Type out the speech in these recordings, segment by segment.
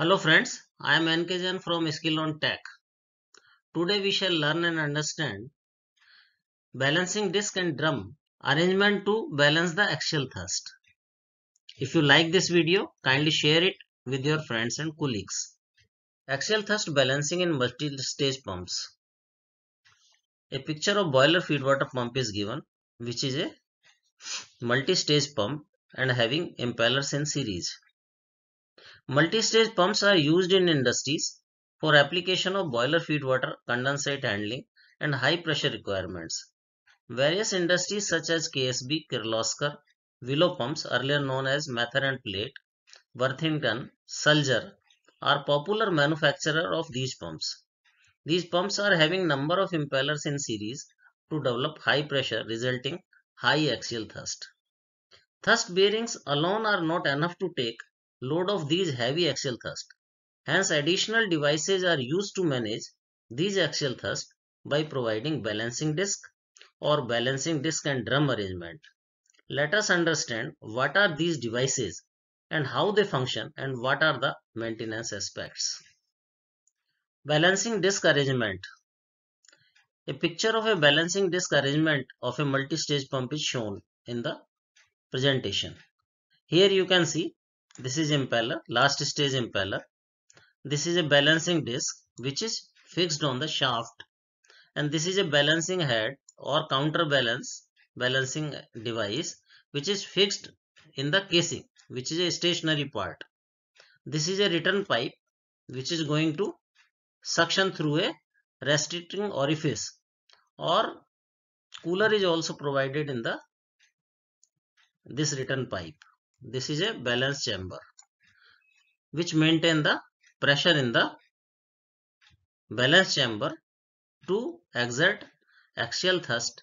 Hello friends, I am NK Jain from SkillOn Tech. Today we shall learn and understand balancing disc and drum arrangement to balance the axial thrust. If you like this video, kindly share it with your friends and colleagues. Axial thrust balancing in multi-stage pumps. A picture of boiler feed water pump is given which is a multi-stage pump and having impellers in series. Multi-stage pumps are used in industries for application of boiler feed water, condensate handling and high pressure requirements. Various industries such as KSB, Kirloskar, Wilo pumps earlier known as Mather and Platt, Worthington, Sulzer are popular manufacturer of these pumps. These pumps are having number of impellers in series to develop high pressure resulting high axial thrust. Thrust bearings alone are not enough to take load of these heavy axial thrust. Hence additional devices are used to manage these axial thrust by providing balancing disc or balancing disc and drum arrangement. Let us understand what are these devices and how they function and what are the maintenance aspects. Balancing disc arrangement. A picture of a balancing disc arrangement of a multi-stage pump is shown in the presentation. Here you can see this is impeller, last stage impeller. This is a balancing disc which is fixed on the shaft and this is a balancing head or counterbalance balancing device which is fixed in the casing which is a stationary part. This is a return pipe which is going to suction through a restricting orifice or cooler is also provided in the this return pipe. This is a balance chamber which maintain the pressure in the balance chamber to exert axial thrust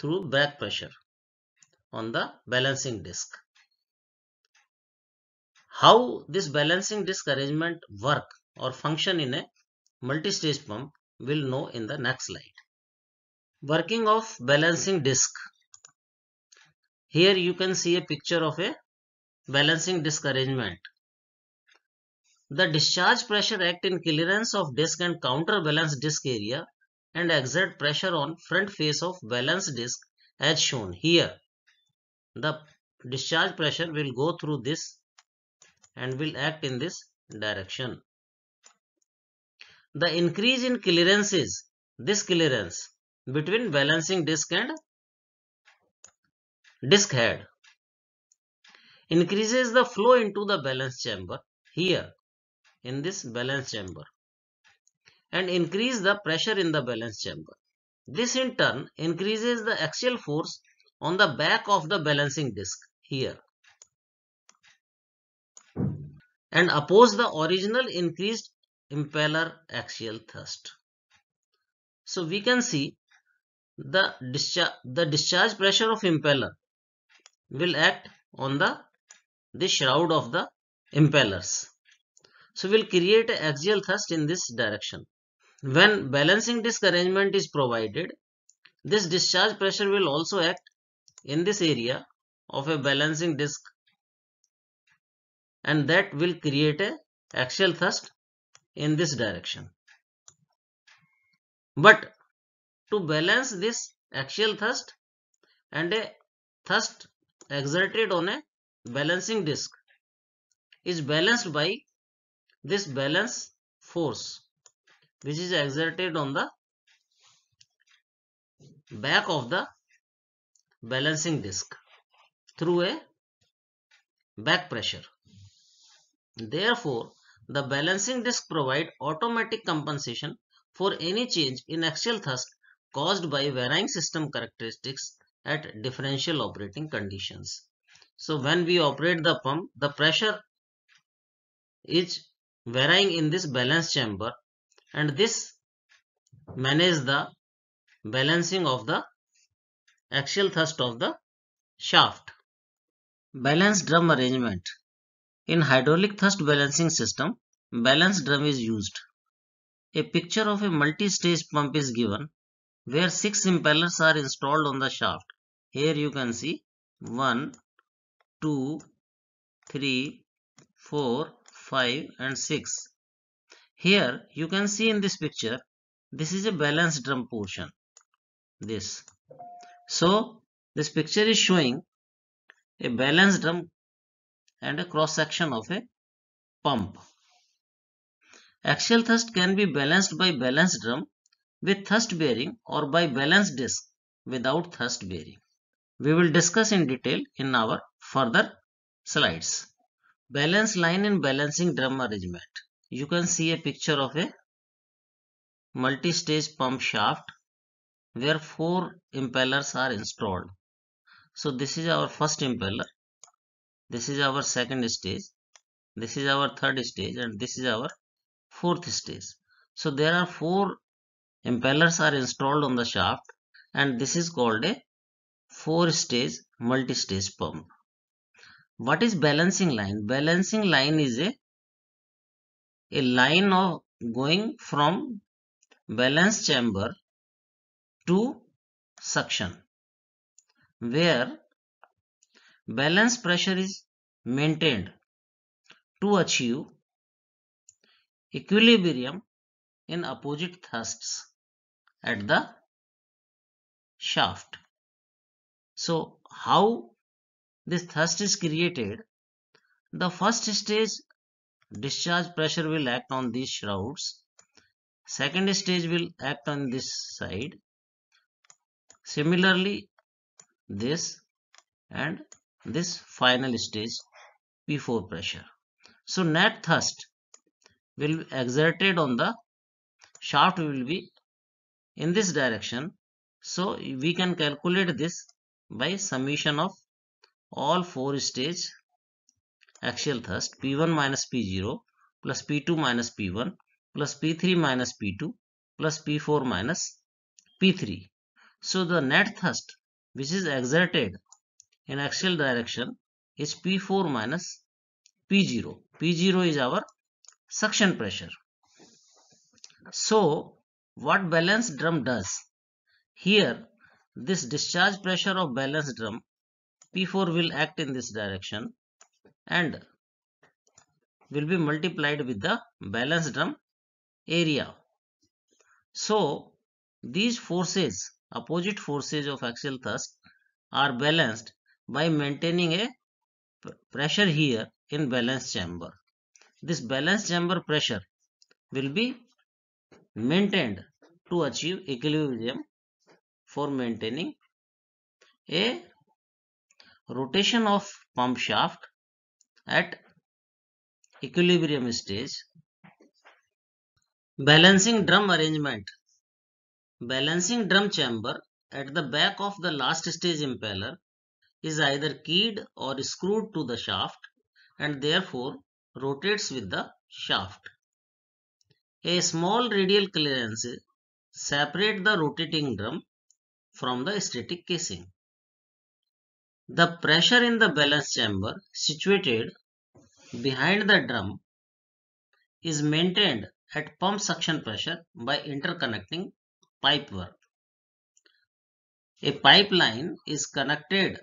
through back pressure on the balancing disc. How this balancing disc arrangement work or function in a multi-stage pump will know in the next slide. Working of balancing disc. Here you can see a picture of a balancing disc arrangement. The discharge pressure act in clearance of disc and counterbalance disc area and exert pressure on front face of balance disc as shown here. The discharge pressure will go through this and will act in this direction. The increase in clearance is this clearance between balancing disc and disc head increases the flow into the balance chamber here in this balance chamber and increase the pressure in the balance chamber. This in turn increases the axial force on the back of the balancing disc here and oppose the original increased impeller axial thrust. So we can see the discharge, the discharge pressure of impeller will act on the this shroud of the impellers. So we'll create axial thrust in this direction. When balancing disc arrangement is provided, this discharge pressure will also act in this area of a balancing disc and that will create a axial thrust in this direction. But to balance this axial thrust and a thrust exerted on a balancing disc is balanced by this balance force which is exerted on the back of the balancing disc through a back pressure. Therefore, the balancing disc provide automatic compensation for any change in axial thrust caused by varying system characteristics at differential operating conditions. So when we operate the pump, the pressure is varying in this balance chamber and this manage the balancing of the axial thrust of the shaft. Balance drum arrangement. In hydraulic thrust balancing system, balance drum is used. A picture of a multi-stage pump is given where six impellers are installed on the shaft. Here you can see 1, 2, 3, 4, 5 and 6 here you can see in this picture this is a balanced drum portion this. So this picture is showing a balanced drum and a cross section of a pump. Axial thrust can be balanced by balanced drum with thrust bearing or by balanced disc without thrust bearing we will discuss in detail in our further slides. Balance line in balancing drum arrangement. You can see a picture of a multi-stage pump shaft where four impellers are installed. So this is our first impeller. This is our second stage. This is our third stage and this is our fourth stage. So there are four impellers are installed on the shaft and this is called a four stage multi-stage pump what is balancing line balancing line is a a line of going from balance chamber to suction where balance pressure is maintained to achieve equilibrium in opposite thrusts at the shaft. So how this thrust is created? The first stage discharge pressure will act on these shrouds. Second stage will act on this side. Similarly this and this final stage P4 pressure. So net thrust will be exerted on the shaft will be in this direction. So we can calculate this by summation of all four stage axial thrust P1 minus P0 plus P2 minus P1 plus P3 minus P2 plus P4 minus P3. So the net thrust which is exerted in axial direction is P4 minus P0. P0 is our suction pressure. So what balance drum does? Here this discharge pressure of balance drum P4 will act in this direction and will be multiplied with the balance drum area. So these forces, opposite forces of axial thrust are balanced by maintaining a pressure here in balance chamber. This balance chamber pressure will be maintained to achieve equilibrium for maintaining a rotation of pump shaft at equilibrium stage. Balancing drum arrangement. Balancing drum chamber at the back of the last stage impeller is either keyed or screwed to the shaft and therefore rotates with the shaft. A small radial clearance separate the rotating drum from the static casing. The pressure in the balance chamber situated behind the drum is maintained at pump suction pressure by interconnecting pipe work. A pipeline is connected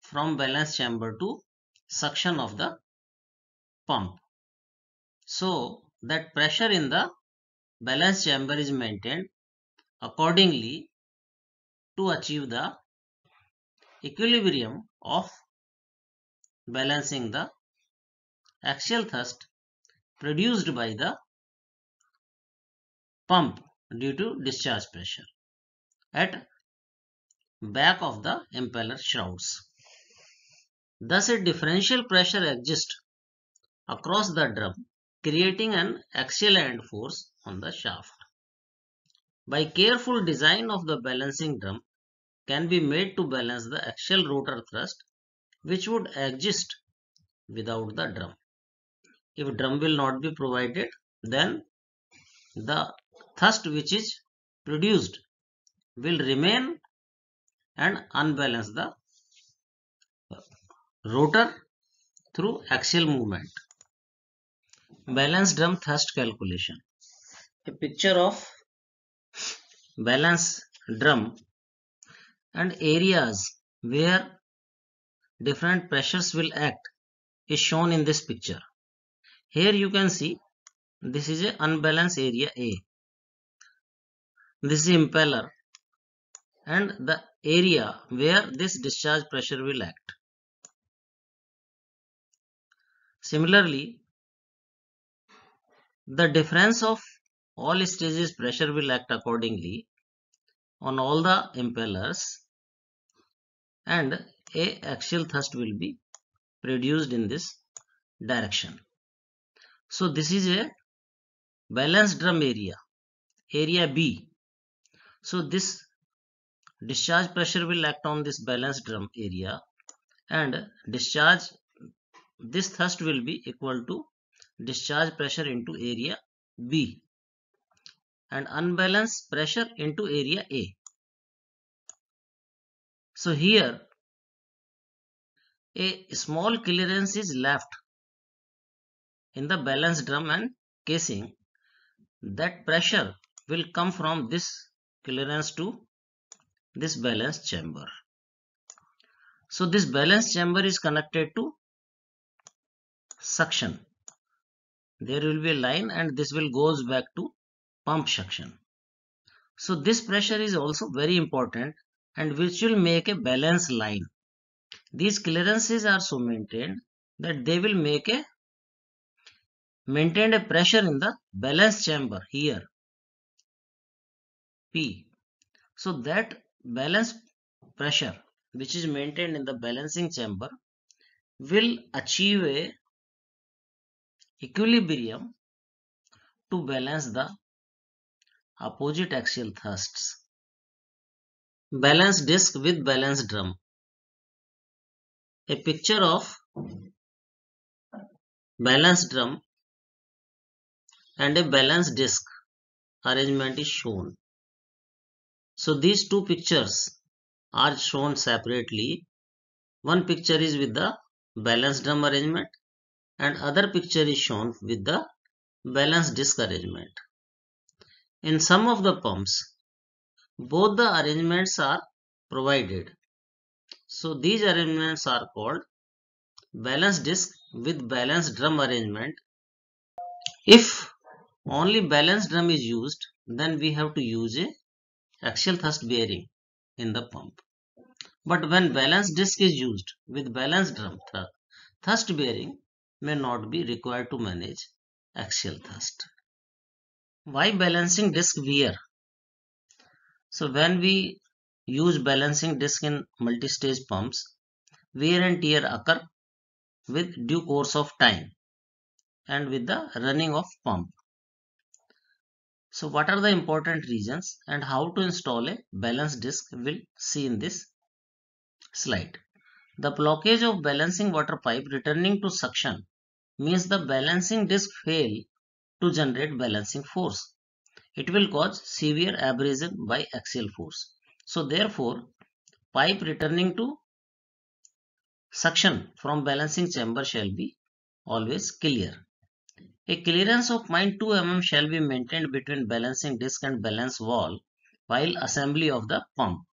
from balance chamber to suction of the pump. So that pressure in the balance chamber is maintained accordingly to achieve the equilibrium of balancing the axial thrust produced by the pump due to discharge pressure at back of the impeller shrouds. Thus a differential pressure exists across the drum creating an axial end force on the shaft. By careful design of the balancing drum, can be made to balance the axial rotor thrust which would exist without the drum. If drum will not be provided then the thrust which is produced will remain and unbalance the rotor through axial movement. Balance drum thrust calculation. A picture of balance drum and areas where different pressures will act is shown in this picture. here you can see this is a unbalanced area A this is impeller and the area where this discharge pressure will act similarly the difference of all stages pressure will act accordingly on all the impellers and a axial thrust will be produced in this direction. So this is a balanced drum area, area B. So this discharge pressure will act on this balanced drum area and discharge this thrust will be equal to discharge pressure into area B and unbalanced pressure into area A. So here a small clearance is left in the balance drum and casing. That pressure will come from this clearance to this balance chamber. So this balance chamber is connected to suction. There will be a line and this will goes back to pump suction. So this pressure is also very important and which will make a balance line. These clearances are so maintained that they will make a maintained a pressure in the balance chamber here P. So that balance pressure which is maintained in the balancing chamber will achieve a equilibrium to balance the opposite axial thrusts. Balance disc with balance drum. A picture of balance drum and a balance disc arrangement is shown. So these two pictures are shown separately. One picture is with the balance drum arrangement and other picture is shown with the balance disc arrangement. In some of the pumps, both the arrangements are provided. So these arrangements are called balance disc with balance drum arrangement. If only balance drum is used, then we have to use a axial thrust bearing in the pump. But when balance disc is used with balance drum, thrust bearing may not be required to manage axial thrust. Why balancing disc wear? So when we use balancing disc in multi-stage pumps, wear and tear occur with due course of time and with the running of pump. So what are the important reasons and how to install a balance disc we'll see in this slide. The blockage of balancing water pipe returning to suction means the balancing disc fail to generate balancing force. It will cause severe abrasion by axial force. So therefore, pipe returning to suction from balancing chamber shall be always clear. A clearance of 0.2 mm shall be maintained between balancing disc and balance wall while assembly of the pump.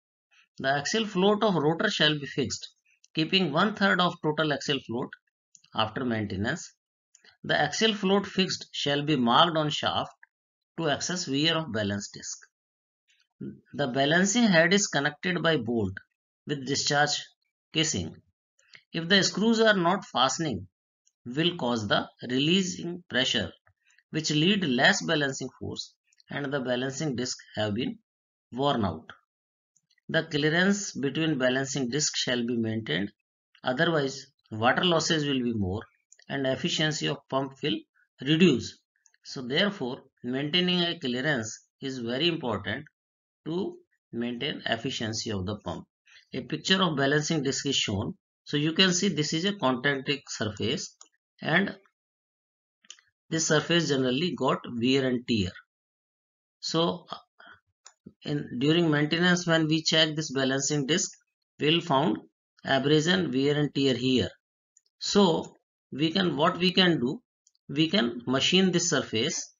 The axial float of rotor shall be fixed, keeping one third of total axial float after maintenance the axial float fixed shall be marked on shaft to access wear of balance disc. The balancing head is connected by bolt with discharge casing. If the screws are not fastening, will cause the releasing pressure which lead less balancing force and the balancing disc have been worn out. The clearance between balancing disc shall be maintained otherwise water losses will be more and efficiency of pump will reduce. So therefore maintaining a clearance is very important to maintain efficiency of the pump. A picture of balancing disc is shown. So you can see this is a contacting surface and this surface generally got wear and tear. So in during maintenance when we check this balancing disc we will found abrasion wear and tear here. So we can what we can do we can machine this surface.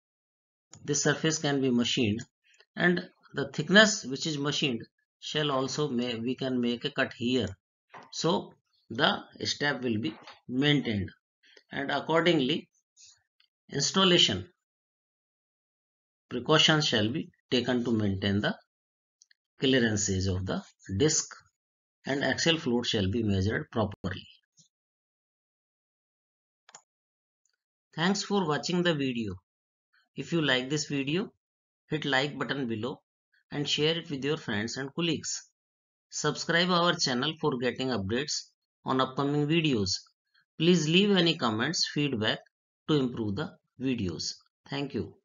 This surface can be machined and the thickness which is machined shall also may we can make a cut here. So the step will be maintained. And accordingly Installation Precautions shall be taken to maintain the clearances of the disk and axial float shall be measured properly. Thanks for watching the video. If you like this video, hit like button below and share it with your friends and colleagues. Subscribe our channel for getting updates on upcoming videos. Please leave any comments, feedback to improve the videos. Thank you.